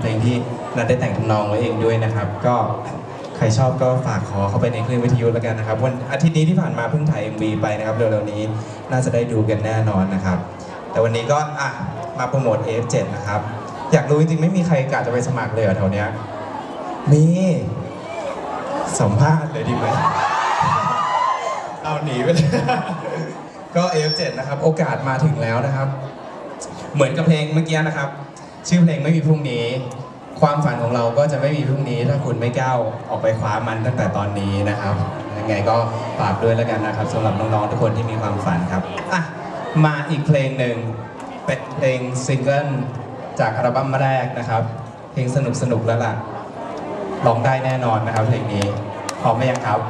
เพลงที่นัดได้แต่งทำนองไว้เองด้วยนะครับ ก็ใครชอบก็ฝากขอเข้าไปในคลื่นวิทยุแล้วกันนะครับ วันอาทิตย์นี้ที่ผ่านมาเพิ่งถ่าย MV ไปนะครับเร็วๆนี้น่าจะได้ดูกันแน่นอนนะครับ แต่วันนี้ก็อะมาโปรโมท F7 นะครับ อยากรู้จริงๆไม่มีใครกะจะไปสมัครเลยเหรอแถวเนี้ยมีสัมภาษณ์เลยดีไหมเอาหนีไปเลยก็ F7 นะครับ โอกาสมาถึงแล้วนะครับ เหมือนกับเพลงเมื่อกี้นะครับ ชื่อเพลงไม่มีพรุ่งนี้ ความฝันของเราก็จะไม่มีพรุ่งนี้ ถ้าคุณไม่ก้าวออกไปคว้ามันตั้งแต่ตอนนี้นะครับ ยังไงก็ฝากด้วยแล้วกันนะครับสำหรับน้องๆทุกคนที่มีความฝันครับอะมาอีกเพลงหนึ่งเป็นเพลงซิงเกิลจากอัลบั้มแรกนะครับ เพลงสนุกๆแล้วล่ะร้องได้แน่นอนนะครับเพลงนี้พร้อมไหมยังครับ